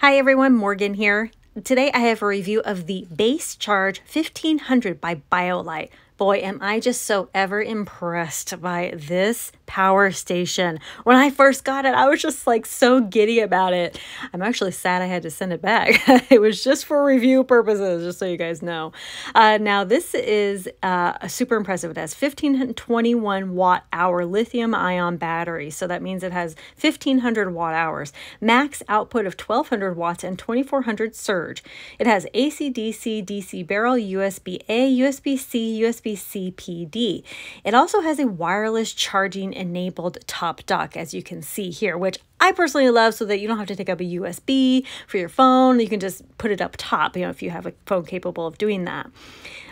Hi everyone, Morgan here. Today I have a review of the BaseCharge 1500 by BioLite. Boy, am I just so ever impressed by this power station. When I first got it, I was just like so giddy about it. I'm actually sad I had to send it back. it was just for review purposes, just so you guys know. Uh, now, this is uh, super impressive. It has 1521 watt hour lithium ion battery. So that means it has 1500 watt hours, max output of 1200 watts and 2400 surge. It has AC, DC, DC barrel, USB A, USB C, USB CPD. It also has a wireless charging enabled top dock, as you can see here, which I personally love so that you don't have to take up a USB for your phone. You can just put it up top, you know, if you have a phone capable of doing that.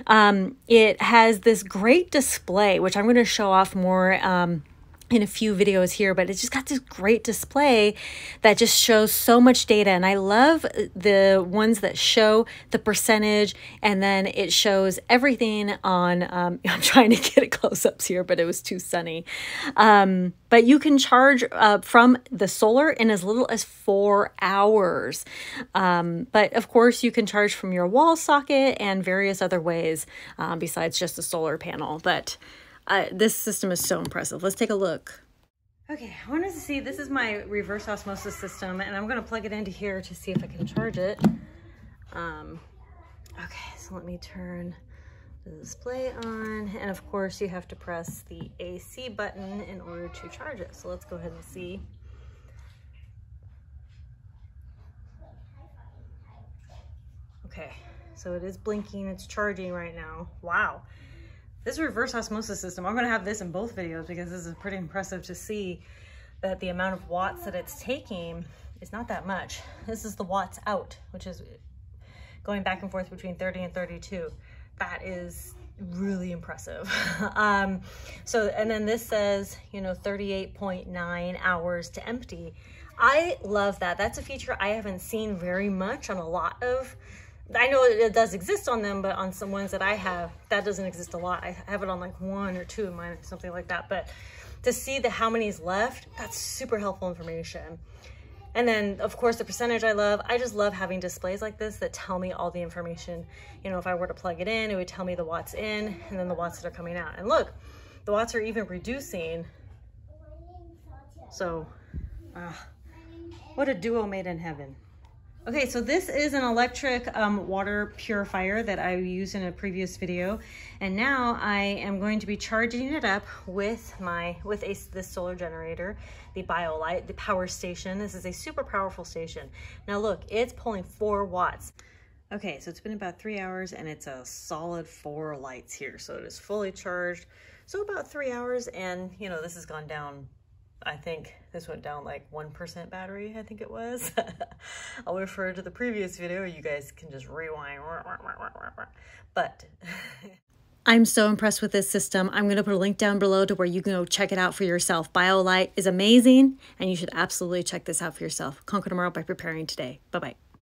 Um, it has this great display, which I'm going to show off more. Um, in a few videos here, but it's just got this great display that just shows so much data. And I love the ones that show the percentage and then it shows everything on, um, I'm trying to get it close ups here, but it was too sunny. Um, but you can charge uh, from the solar in as little as four hours. Um, but of course, you can charge from your wall socket and various other ways um, besides just the solar panel. But this system is so impressive. Let's take a look. Okay, I wanted to see, this is my reverse osmosis system and I'm gonna plug it into here to see if I can charge it. Um, okay, so let me turn the display on. And of course you have to press the AC button in order to charge it. So let's go ahead and see. Okay, so it is blinking, it's charging right now. Wow. This reverse osmosis system, I'm gonna have this in both videos because this is pretty impressive to see that the amount of watts that it's taking is not that much. This is the watts out, which is going back and forth between 30 and 32. That is really impressive. um, so, and then this says, you know, 38.9 hours to empty. I love that. That's a feature I haven't seen very much on a lot of I know it does exist on them, but on some ones that I have, that doesn't exist a lot. I have it on like one or two of mine, something like that. But to see the how many's left, that's super helpful information. And then of course the percentage I love, I just love having displays like this that tell me all the information. You know, if I were to plug it in, it would tell me the watts in and then the watts that are coming out. And look, the watts are even reducing. So, uh, what a duo made in heaven. Okay, so this is an electric um, water purifier that I used in a previous video. And now I am going to be charging it up with my, with a, this solar generator, the BioLite, the power station. This is a super powerful station. Now look, it's pulling four watts. Okay, so it's been about three hours and it's a solid four lights here. So it is fully charged. So about three hours and you know, this has gone down I think this went down like 1% battery, I think it was. I'll refer to the previous video. You guys can just rewind. But I'm so impressed with this system. I'm going to put a link down below to where you can go check it out for yourself. BioLite is amazing, and you should absolutely check this out for yourself. Conquer tomorrow by preparing today. Bye-bye.